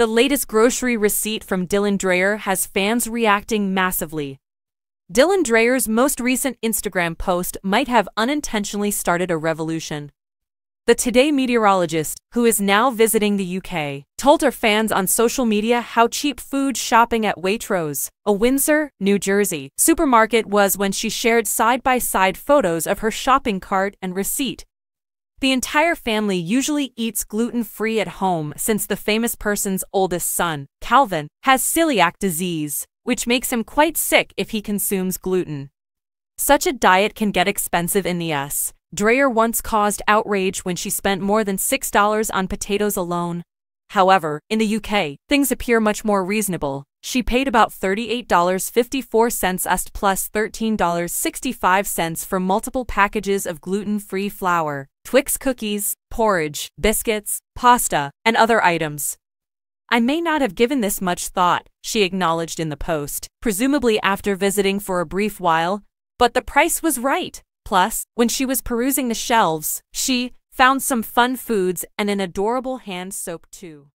The latest grocery receipt from Dylan Dreyer has fans reacting massively. Dylan Dreyer's most recent Instagram post might have unintentionally started a revolution. The Today meteorologist, who is now visiting the UK, told her fans on social media how cheap food shopping at Waitrose, a Windsor, New Jersey, supermarket was when she shared side by side photos of her shopping cart and receipt. The entire family usually eats gluten free at home since the famous person's oldest son, Calvin, has celiac disease, which makes him quite sick if he consumes gluten. Such a diet can get expensive in the US. Dreyer once caused outrage when she spent more than $6 on potatoes alone. However, in the UK, things appear much more reasonable. She paid about $38.54 est plus $13.65 for multiple packages of gluten-free flour, Twix cookies, porridge, biscuits, pasta, and other items. I may not have given this much thought, she acknowledged in the post, presumably after visiting for a brief while, but the price was right. Plus, when she was perusing the shelves, she found some fun foods and an adorable hand soap too.